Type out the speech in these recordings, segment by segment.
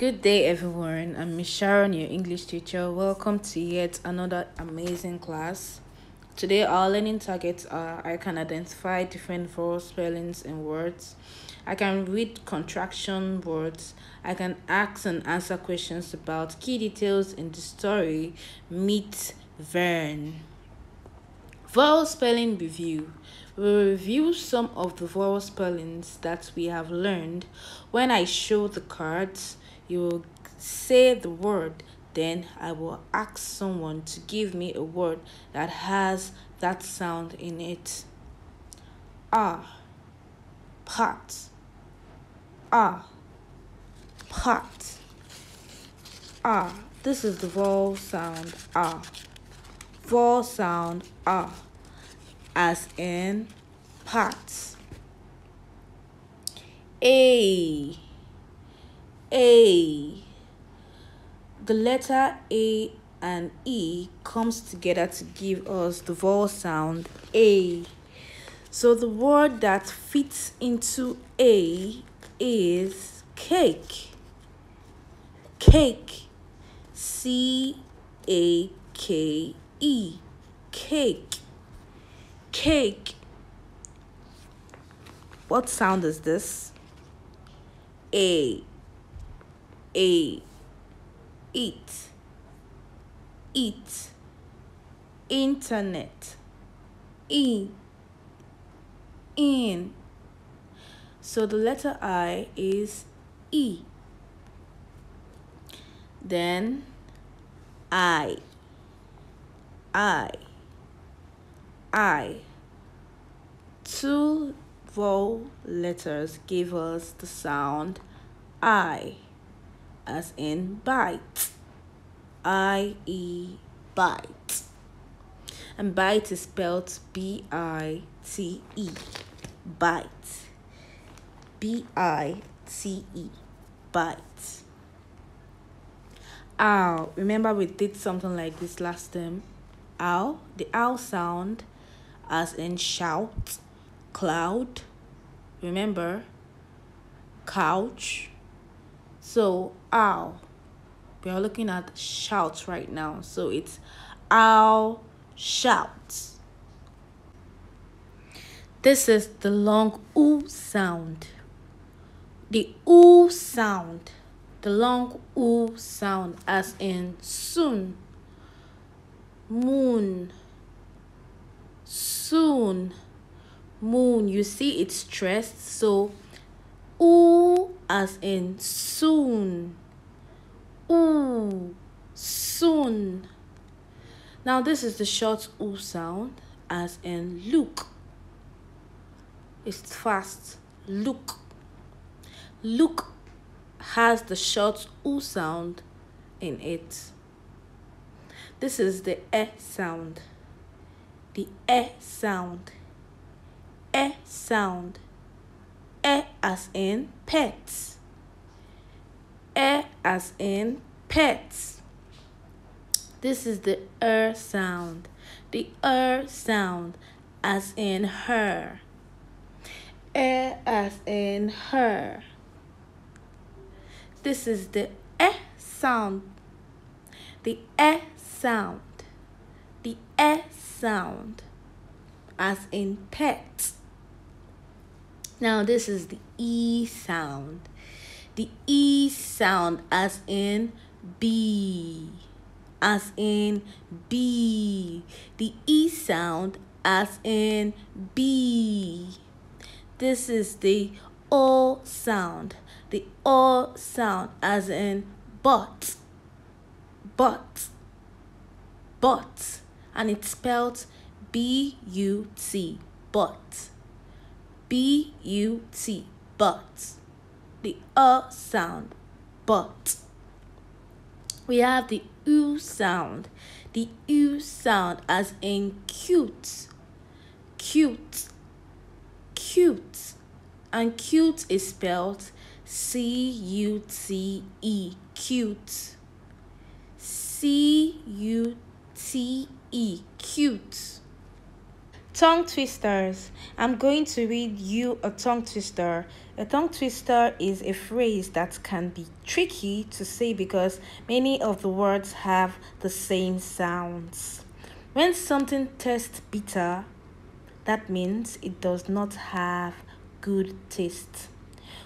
Good day, everyone. I'm Miss Sharon, your English teacher. Welcome to yet another amazing class. Today, our learning targets are I can identify different vowel spellings in words, I can read contraction words, I can ask and answer questions about key details in the story Meet Vern. Vowel spelling review. We will review some of the vowel spellings that we have learned. When I show the cards, you will say the word, then I will ask someone to give me a word that has that sound in it. Ah, pot. Ah, pot. Ah, this is the vowel sound ah. Vowel sound ah, as in pot. A a. The letter A and E comes together to give us the vowel sound A. So the word that fits into A is cake. Cake. C A K E. Cake. Cake. What sound is this? A a eat. Eat. Internet. In in. So the letter i is e. Then i. I. I. Two vowel letters give us the sound i as in bite. I E bite. And bite is spelled B I T E. Bite. B I T E. Bite. Ow. Remember we did something like this last time. Ow. The ow sound as in shout, cloud. Remember? Couch so ow. We are looking at shout right now. So it's ow shout. This is the long oo sound. The oo sound. The long oo sound as in soon. Moon. Soon. Moon. You see it's stressed. So ooh as in soon. Ooh, soon. Now this is the short oo sound as in look. It's fast. Look. Look has the short oo sound in it. This is the e sound. The e sound. E sound E as in pets. E as in pets. This is the er sound. The er sound as in her. E as in her. This is the e sound. The e sound. The e sound as in pet. Now this is the E sound. The E sound as in B. As in B. The E sound as in B. This is the O sound. The O sound as in but. But. But. And it's spelled B U T. But. B U T, but. The uh sound, but. We have the U sound, the U sound as in cute, cute, cute. And cute is spelled C U T E, cute. C U T E, cute. Tongue twisters. I'm going to read you a tongue twister. A tongue twister is a phrase that can be tricky to say because many of the words have the same sounds. When something tastes bitter, that means it does not have good taste.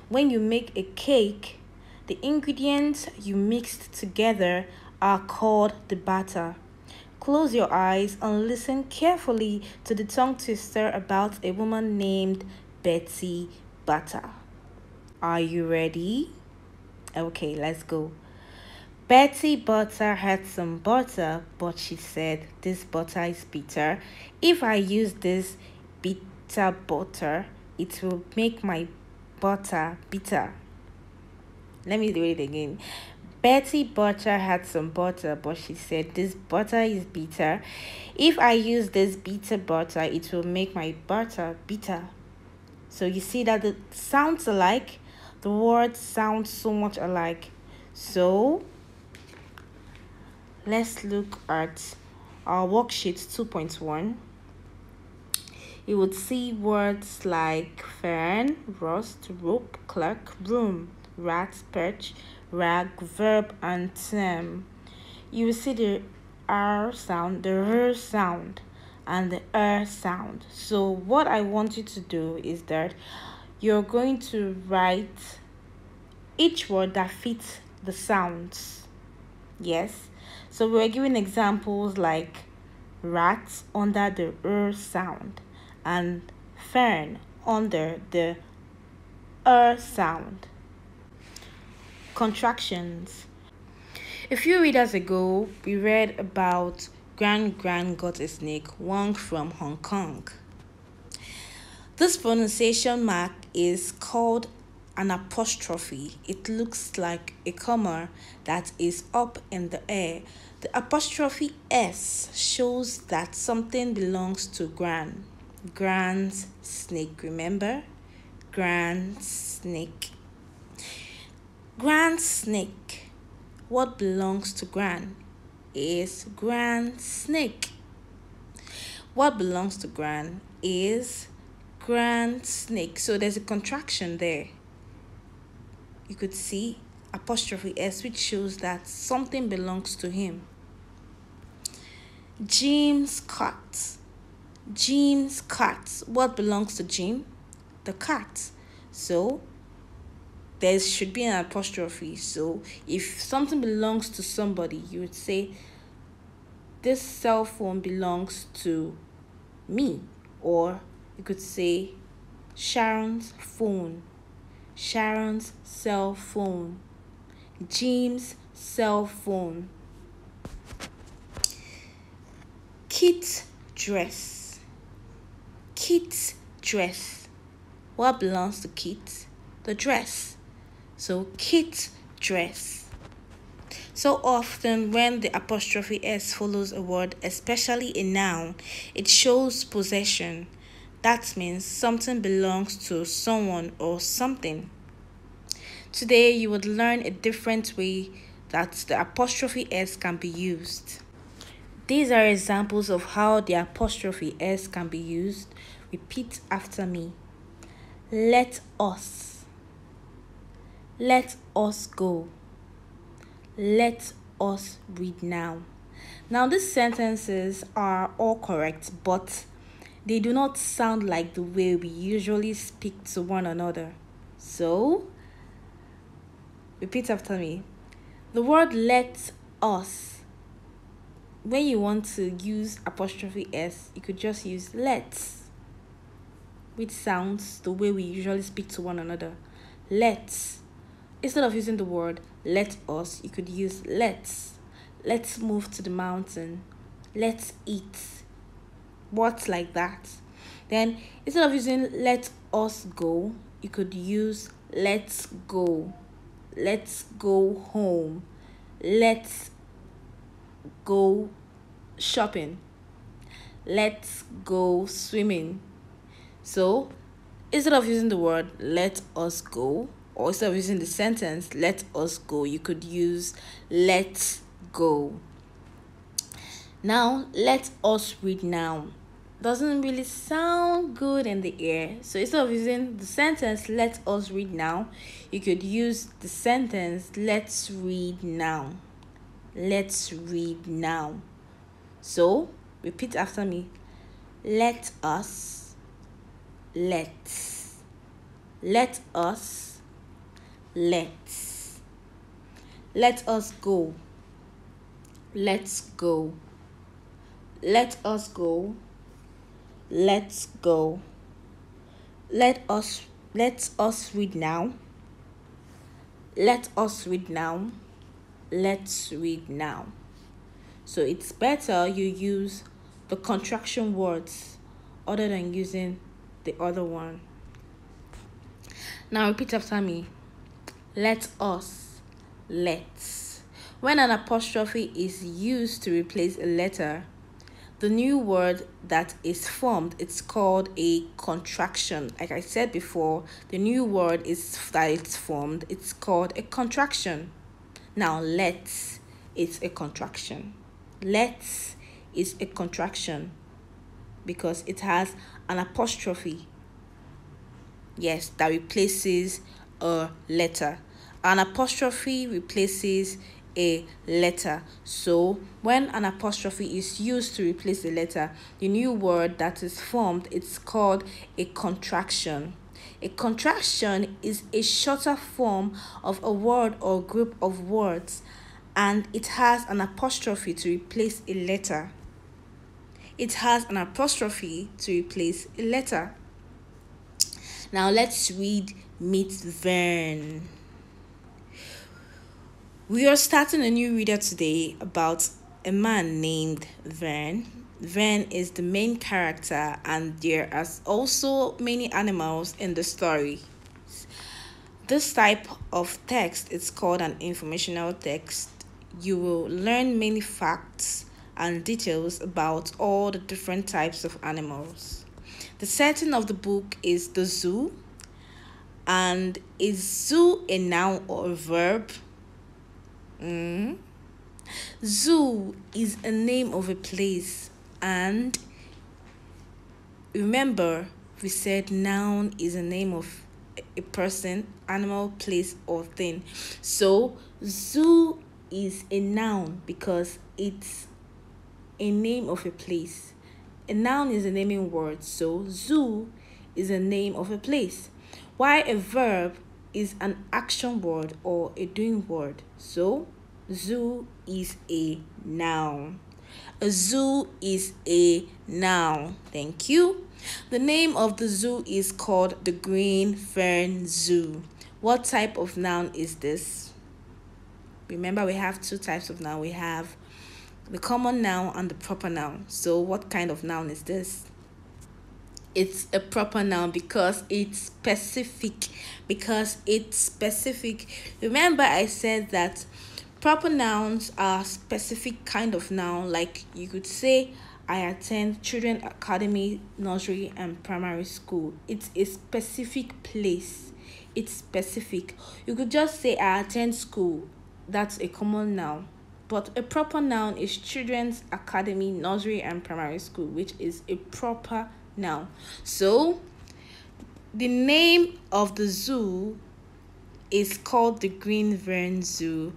When you make a cake, the ingredients you mixed together are called the batter. Close your eyes and listen carefully to the tongue twister about a woman named Betty Butter. Are you ready? Okay, let's go. Betty Butter had some butter, but she said, This butter is bitter. If I use this bitter butter, it will make my butter bitter. Let me do it again. Betty Butter had some butter, but she said, This butter is bitter. If I use this bitter butter, it will make my butter bitter. So you see that it sounds alike. The words sound so much alike. So let's look at our worksheet 2.1. You would see words like fern, rust, rope, clerk, broom, rat, perch, rag, verb, and term. You will see the R sound, the R sound, and the R sound. So what I want you to do is that you're going to write each word that fits the sounds. Yes. So we're giving examples like rats under the R sound and fern under the R sound. Contractions. A few readers ago, we read about Grand Grand got a snake, Wong from Hong Kong. This pronunciation mark is called an apostrophe. It looks like a comma that is up in the air. The apostrophe S shows that something belongs to Gran. Gran's snake, remember? Grand snake. Grand snake. What belongs to grand is Grand snake. What belongs to grand is Grand snake. So there's a contraction there. You could see apostrophe S, which shows that something belongs to him. Jim's cat. Jim's cat. What belongs to Jim? The cat. So there should be an apostrophe. So if something belongs to somebody, you would say, This cell phone belongs to me. Or you could say, Sharon's phone. Sharon's cell phone. Jim's cell phone. Kit dress. Kit dress. What belongs to Kit? The dress. So kit dress. So often when the apostrophe s follows a word, especially a noun, it shows possession. That means something belongs to someone or something. Today you would learn a different way that the apostrophe s can be used. These are examples of how the apostrophe s can be used. Repeat after me. Let us let us go. Let us read now. Now, these sentences are all correct, but they do not sound like the way we usually speak to one another. So, repeat after me. The word let us, when you want to use apostrophe s, you could just use let's, which sounds the way we usually speak to one another. Let's instead of using the word let us, you could use let's. Let's move to the mountain. Let's eat. What's like that? Then instead of using let us go, you could use let's go. Let's go home. Let's go shopping. Let's go swimming. So instead of using the word let us go, or instead of using the sentence let us go you could use let's go now let us read now doesn't really sound good in the ear. So instead of using the sentence, let us read now, you could use the sentence, let's read now. Let's read now. So repeat after me. Let us, let's, let us, let's, let us go, let's go, let us go. Let's go. Let us let us read now. Let us read now. Let's read now. So it's better you use the contraction words other than using the other one. Now repeat after me let us let's when an apostrophe is used to replace a letter the new word that is formed it's called a contraction. Like i said before the new word is that it's formed it's called a contraction. Now let's it's a contraction. Let's is a contraction because it has an apostrophe yes that replaces a letter an apostrophe replaces a letter. So when an apostrophe is used to replace a letter, the new word that is formed, it's called a contraction. A contraction is a shorter form of a word or group of words and it has an apostrophe to replace a letter. It has an apostrophe to replace a letter. Now let's read Meet Vern. We are starting a new reader today about a man named Vern. Vern is the main character, and there are also many animals in the story. This type of text is called an informational text. You will learn many facts and details about all the different types of animals. The setting of the book is the zoo. And is zoo a noun or a verb? Mm. Zoo is a name of a place, and remember, we said noun is a name of a person, animal, place, or thing. So, zoo is a noun because it's a name of a place. A noun is a naming word, so zoo is a name of a place. Why a verb is an action word or a doing word. So, zoo is a noun. A zoo is a noun. Thank you. The name of the zoo is called the Green Fern Zoo. What type of noun is this? Remember, we have two types of noun. We have the common noun and the proper noun. So, what kind of noun is this? it's a proper noun because it's specific because it's specific. Remember i said that proper nouns are specific kind of noun. Like you could say i attend children academy nursery and primary school. It's a specific place. It's specific. You could just say i attend school. That's a common noun but a proper noun is children's academy nursery and primary school which is a proper noun. so the name of the zoo is called the green Fern zoo.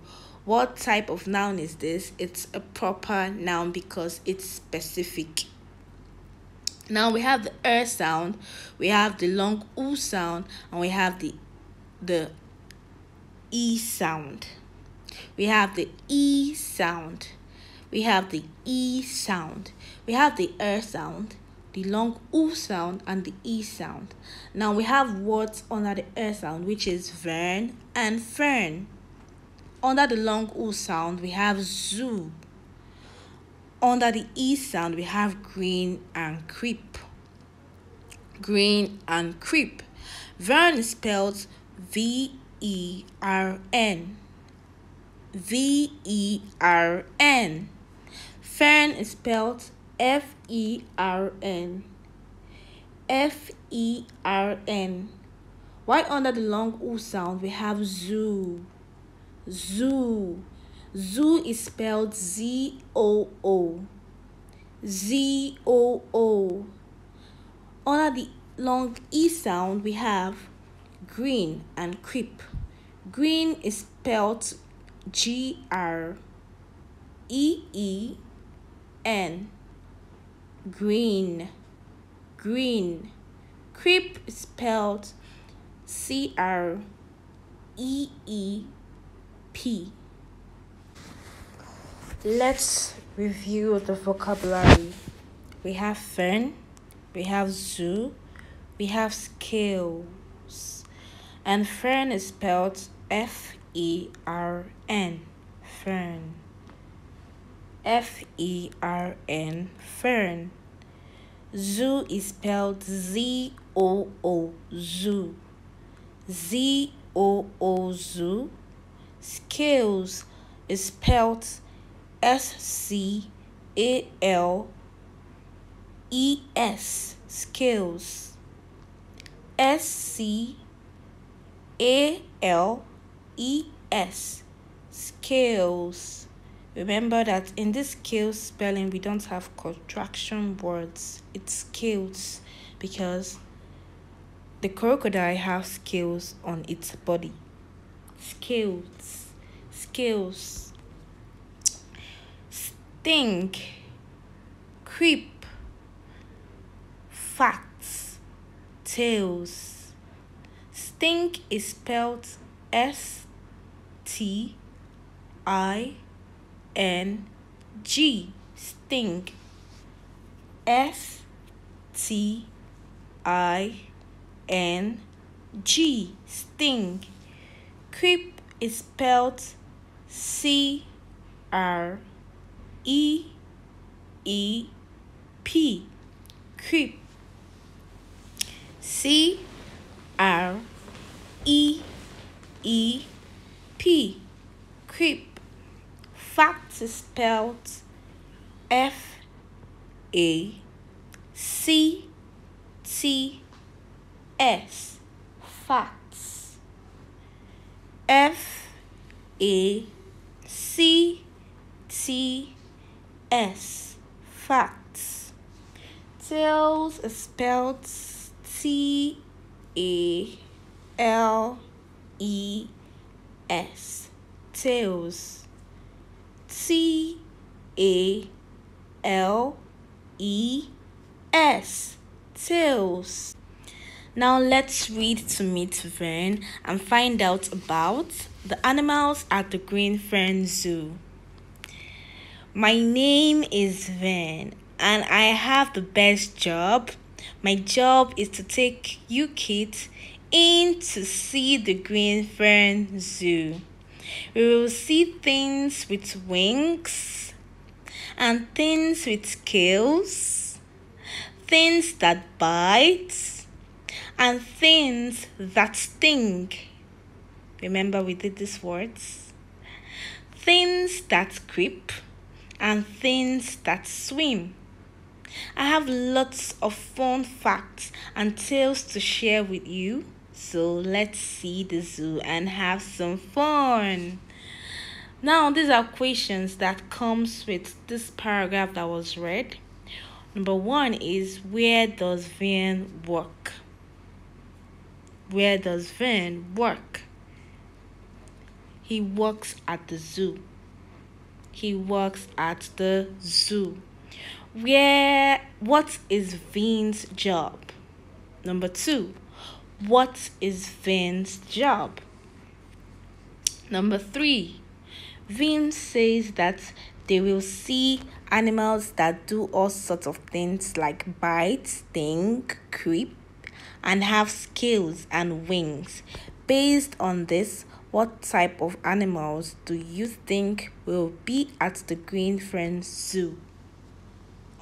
What type of noun is this? It's a proper noun because it's specific. Now we have the er sound we have the long u sound and we have the the e sound we have the e sound we have the e sound we have the er sound the long U sound and the E sound. Now we have words under the R sound, which is Vern and Fern. Under the long U sound, we have zoo. Under the E sound, we have green and creep. Green and creep. Vern is spelled V E R N. V E R N. Fern is spelled F E R N. F E R N. Right under the long U sound, we have zoo. Zoo. Zoo is spelled Z O O. Z O O. Under the long E sound, we have green and creep. Green is spelled G R E E N. Green. Green. Creep spelled C R E E P. Let's review the vocabulary. We have fern, we have zoo, we have scales, and fern is spelled F E R N. Fern. F E R N. Fern. Zoo is spelled Z O O. Zoo. Z O O Zoo. Scales is spelled S C A L E S. Scales. S C A L E S. Scales. Remember that in this scales spelling, we don't have contraction words. It's scales because the crocodile has scales on its body. Scales. Scales. Stink. Creep. Facts. Tails. Stink is spelled S T I N G. sting S T I N G. Sting. Creep is spelled C R E E P. Creep. C R E E P. Creep. Fact is spelled F A C T S. Facts. F A C T S. Facts. Tails is spelled T A L E S. Tails. T A L E S. Tails. Now let's read to meet Vern and find out about the animals at the Green Fern Zoo. My name is Vern and I have the best job. My job is to take you kids in to see the Green Fern Zoo. We will see things with wings and things with scales, things that bite, and things that sting. Remember, we did these words? Things that creep and things that swim. I have lots of fun facts and tales to share with you. So let's see the zoo and have some fun. Now these are questions that comes with this paragraph that was read. Number 1 is where does Vern work? Where does Vern work? He works at the zoo. He works at the zoo. Where what is Vern's job? Number 2 what is Vern's job? Number three, Vern says that they will see animals that do all sorts of things like bite, sting, creep, and have scales and wings. Based on this, what type of animals do you think will be at the Green Fern's Zoo?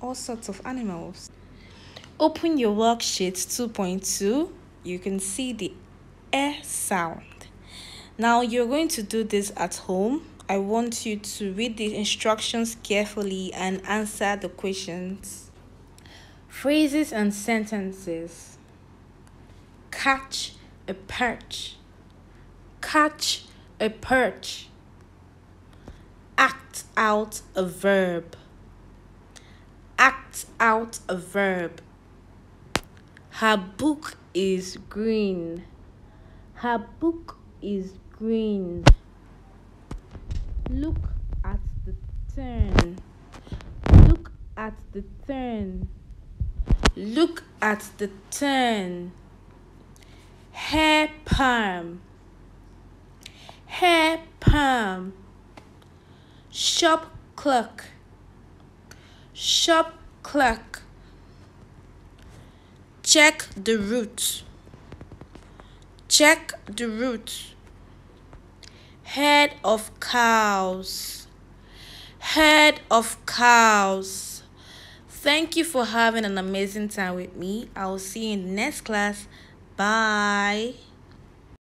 All sorts of animals. Open your worksheet 2.2 you can see the air sound. Now you're going to do this at home. I want you to read the instructions carefully and answer the questions. Phrases and sentences. Catch a perch. Catch a perch. Act out a verb. Act out a verb Her book is green. Her book is green. Look at the turn. Look at the turn. Look at the turn. Hair palm. Hair palm. Shop clerk. Shop clerk. Check the route. Check the route. Head of cows. Head of cows. Thank you for having an amazing time with me. I will see you in the next class. Bye.